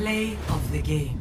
Play of the game.